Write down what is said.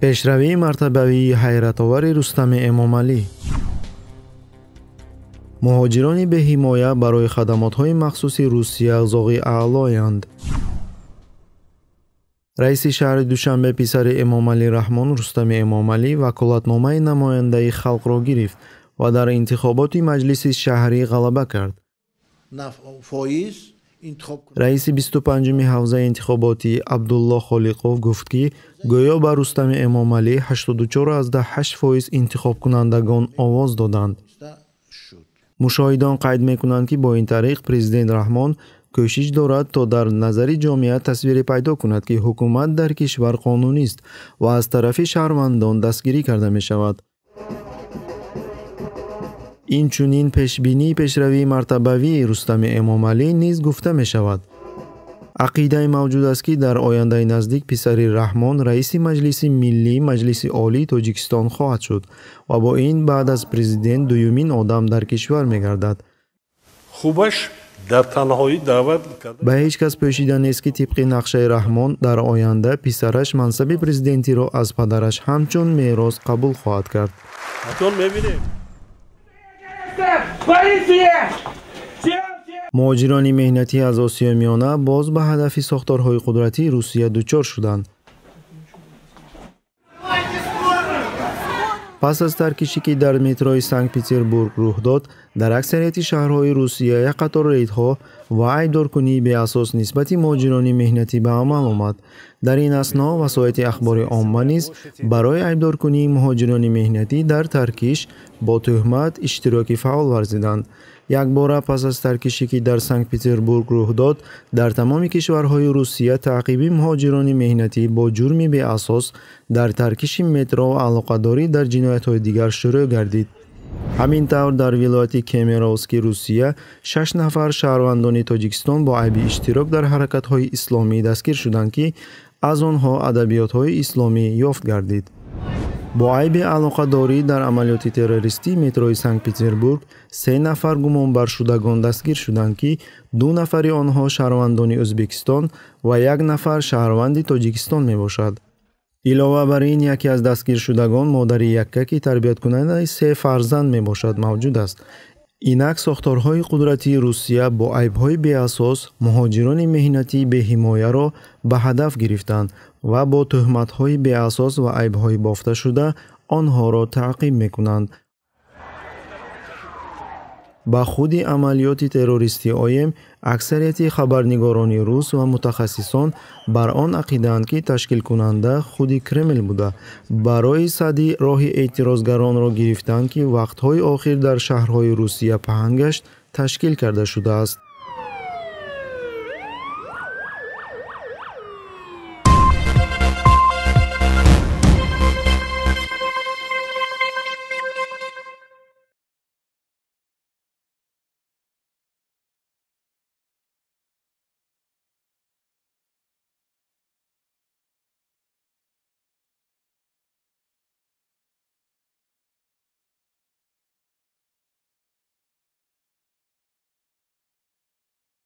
пешравии мартабавии ҳайратовари рустами эмомалӣ муҳоҷирони беҳимоя барои хадамотҳои махсуси русия зоғи аълоянд раиси шаҳри душанбе писари эмомалӣ раҳмон рустами эмомалӣ ваколатномаи намояндаи халқро гирифт ва дар интихоботи маҷлиси шаҳрӣ ғалаба кард раиси бисту панҷуми ҳавзаи интихоботӣ абдулло холиқов гуфт ки гӯё ба рустами эмомалӣ 84 фоиз интихобкунандагон овоз доданд мушоҳидон қайд мекунанд ки бо ин тариқ президент раҳмон кӯшиш дорад то дар назари ҷомеа тасвире пайдо кунад ки ҳукумат дар кишвар қонунист ва аз тарафи шаҳрвандон дастгирӣ карда мешавад инчунин пешбинии пешравии мартабавии рустами эмомалӣ низ гуфта мешавад. Ақидае мавҷуд аст ки дар ояндаи наздик писари раҳмон раиси маҷлиси миллии маҷлиси олии тоҷикистон хоҳад шуд ва бо ин баъд аз президент дуюмин одам дар кишвар мегардад. Хубаш дар танҳоӣ даъват ба ҳеҷ кас пӯшида нест ки тибқи нақшаи раҳмон дар оянда писараш мансаби президентиро аз падараш ҳамчун мерос қабул хоҳад кард муҳоҷирони меҳнатӣ аз осиёи миёна боз ба ҳадафи сохторҳои қудратии русия дучор шуданд пас аз таркишӣ ки дар метрои санкт петербург рух дод дар аксарияти шаҳрҳои русия як қатор рейдҳо ва айбдоркунии беасос нисбати муҳоҷирони меҳнатӣ ба амал омад. Дар ин асно васоити ахбори омма низ барои айбдоркунии муҳоҷирони меҳнатӣ дар таркиш бо тӯҳмат иштироки фаъол варзиданд якбора пас аз таркишӣ ки дар санкт петербург рух дод дар тамоми кишварҳои русия таъқиби муҳоҷирони меҳнатӣ бо ҷурми беасос дар таркиши метро алоқадорӣ дар ҷиноятҳои дигар шурӯъ гардид. Ҳамин тавр дар вилояти кемеровски русия шаш нафар шаҳрвандони тоҷикистон бо айби иштирок дар ҳаракатҳои исломӣ дастгир шуданд ки аз онҳо адабиётҳои исломӣ ёфт гардид бо айби алоқадорӣ дар амалиёти террористии метрои санкт петербург се нафар гумонбаршудагон дастгир шуданд ки ду нафари онҳо шаҳрвандони ӯзбекистон ва як нафар шаҳрванди тоҷикистон мебошад. Илова бар ин яке аз дастгиршудагон модари якка ки тарбияткунандаи се фарзанд мебошад мавҷуд аст инак сохторҳои қудратии русия бо айбҳои беасос муҳоҷирони меҳнатии беҳимояро ба ҳадаф гирифтанд ва бо тӯҳматҳои беасос ва айбҳои бофташуда онҳоро таъқиб мекунанд ба худи амалиёти террористӣ оем аксарияти хабарнигорони рус ва мутахассисон бар он ақидаанд ки ташкилкунанда худи кремл буда барои садди роҳи эътирозгаронро гирифтанд ки вақтҳои охир дар шаҳрҳои русия паҳн гашт ташкил карда шудааст